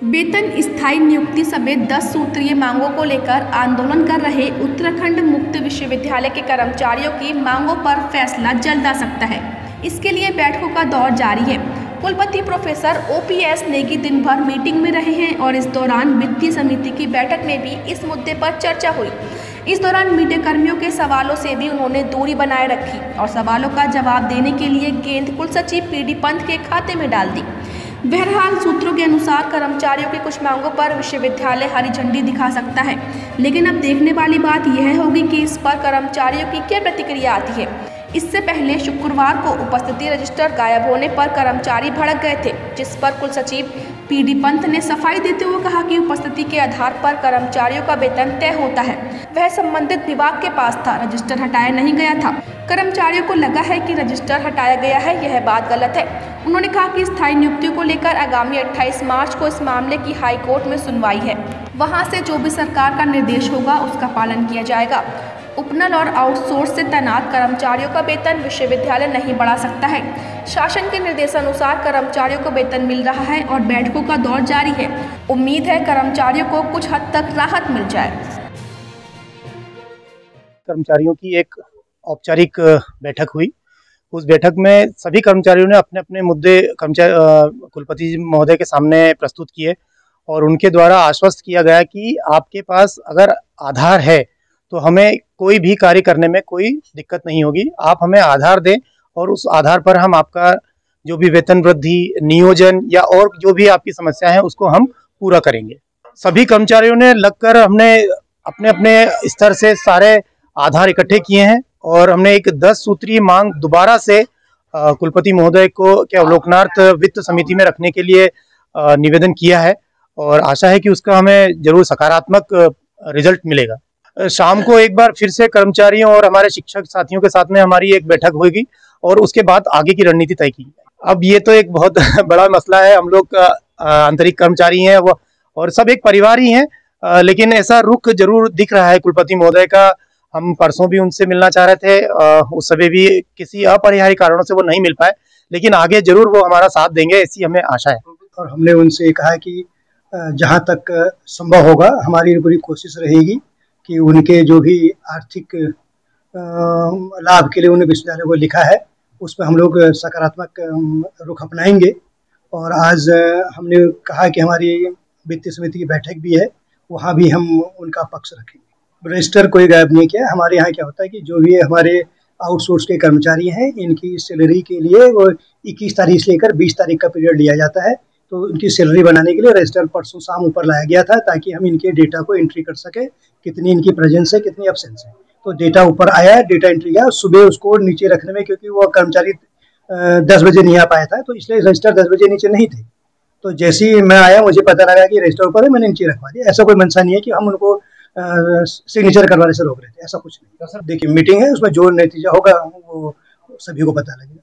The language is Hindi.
वेतन, स्थायी नियुक्ति समेत 10 सूत्रीय मांगों को लेकर आंदोलन कर रहे उत्तराखंड मुक्त विश्वविद्यालय के कर्मचारियों की मांगों पर फैसला जल्द आ सकता है। इसके लिए बैठकों का दौर जारी है। कुलपति प्रोफेसर ओपीएस नेगी दिन भर मीटिंग में रहे हैं और इस दौरान वित्तीय समिति की बैठक में भी इस मुद्दे पर चर्चा हुई। इस दौरान मीडिया कर्मियों के सवालों से भी उन्होंने दूरी बनाए रखी और सवालों का जवाब देने के लिए गेंद कुल सचिव पी डी पंत के खाते में डाल दी। बहरहाल, सूत्रों के अनुसार कर्मचारियों की कुछ मांगों पर विश्वविद्यालय हरी झंडी दिखा सकता है। लेकिन अब देखने वाली बात यह होगी कि इस पर कर्मचारियों की क्या प्रतिक्रिया आती है। इससे पहले शुक्रवार को उपस्थिति रजिस्टर गायब होने पर कर्मचारी भड़क गए थे, जिस पर कुल सचिव पीडी पंत ने सफ़ाई देते हुए कहा कि उपस्थिति के आधार पर कर्मचारियों का वेतन तय होता है। वह संबंधित विभाग के पास था, रजिस्टर हटाया नहीं गया था। कर्मचारियों को लगा है कि रजिस्टर हटाया गया है, यह बात गलत है। उन्होंने कहा कि स्थायी नियुक्तियों को लेकर आगामी 28 मार्च को इस मामले की हाई कोर्ट में सुनवाई है। वहाँ से जो भी सरकार का निर्देश होगा, उसका पालन किया जाएगा। उपनल और आउटसोर्स से तैनात कर्मचारियों का वेतन विश्वविद्यालय नहीं बढ़ा सकता है। शासन के निर्देशानुसार कर्मचारियों को वेतन मिल रहा है और बैठकों का दौर जारी है। उम्मीद है कर्मचारियों को कुछ हद तक राहत मिल जाए। कर्मचारियों की एक औपचारिक बैठक हुई। उस बैठक में सभी कर्मचारियों ने अपने अपने मुद्दे कर्मचारी कुलपति महोदय के सामने प्रस्तुत किए और उनके द्वारा आश्वस्त किया गया कि आपके पास अगर आधार है तो हमें कोई भी कार्य करने में कोई दिक्कत नहीं होगी। आप हमें आधार दें और उस आधार पर हम आपका जो भी वेतन वृद्धि, नियोजन या और जो भी आपकी समस्या है, उसको हम पूरा करेंगे। सभी कर्मचारियों ने लगकर हमने अपने अपने स्तर से सारे आधार इकट्ठे किए हैं। और हमने एक दस सूत्रीय मांग दोबारा से कुलपति महोदय को क्या लोकनाथ वित्त समिति में रखने के लिए निवेदन किया है और आशा है कि उसका हमें ज़रूर सकारात्मक रिज़ल्ट मिलेगा। शाम को एक बार फिर से कर्मचारियों और हमारे शिक्षक साथियों के साथ में हमारी एक बैठक होगी और उसके बाद आगे की रणनीति तय की अब ये तो एक बहुत बड़ा मसला है, हम लोग आंतरिक कर्मचारी हैं, वो और सब एक परिवार ही हैं लेकिन ऐसा रुख ज़रूर दिख रहा है कुलपति महोदय का हम परसों भी उनसे मिलना चाह रहे थे उस समय भी किसी अपरिहार्य कारणों से वो नहीं मिल पाए, लेकिन आगे ज़रूर वो हमारा साथ देंगे, ऐसी हमें आशा है। और हमने उनसे कहा कि जहाँ तक संभव होगा, हमारी पूरी कोशिश रहेगी कि उनके जो भी आर्थिक लाभ के लिए उन्हें विश्वविद्यालय को लिखा है, उस पर हम लोग सकारात्मक रुख अपनाएँगे। और आज हमने कहा कि हमारी वित्तीय समिति की बैठक भी है, वहाँ भी हम उनका पक्ष रखेंगे। रजिस्टर कोई गायब नहीं किया। हमारे यहाँ क्या होता है कि जो भी हमारे आउटसोर्स के कर्मचारी हैं, इनकी सैलरी के लिए वो 21 तारीख से लेकर 20 तारीख का पीरियड लिया जाता है। तो उनकी सैलरी बनाने के लिए रजिस्टर परसों शाम ऊपर लाया गया था ताकि हम इनके डेटा को एंट्री कर सकें, कितनी इनकी प्रेजेंस है, कितनी एबसेंस है। तो डेटा ऊपर आया, डेटा एंट्री गया, सुबह उसको नीचे रखने में क्योंकि वो कर्मचारी दस बजे नहीं आ पाया था तो इसलिए रजिस्टर दस बजे नीचे नहीं थे। तो जैसे ही मैं आया, मुझे पता लगा कि रजिस्टर ऊपर है, मैंने नीचे रखवा दिया। ऐसा कोई मंशा नहीं है कि हम उनको सिग्नेचर करवाने से रोक रहे थे ऐसा कुछ नहीं। था सर देखिए मीटिंग है उसमें जो नतीजा होगा वो सभी को पता लगेगा।